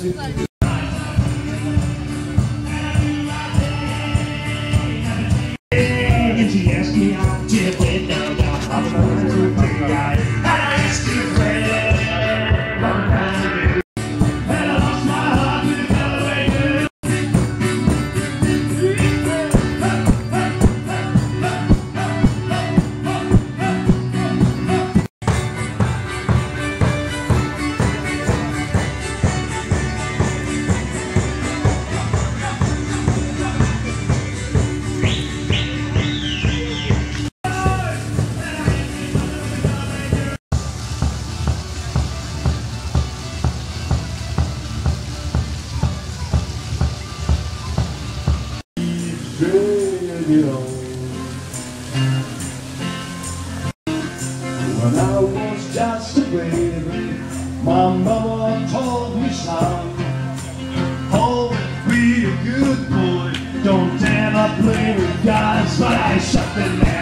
to And When I was just a baby, my mama told me, son, always be a good boy, don't ever play with guys, but I shut them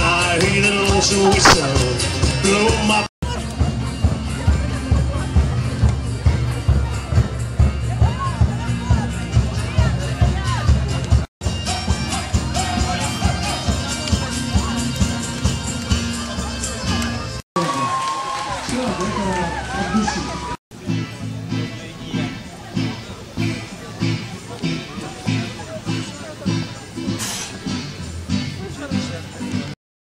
I hear the whistle, blow my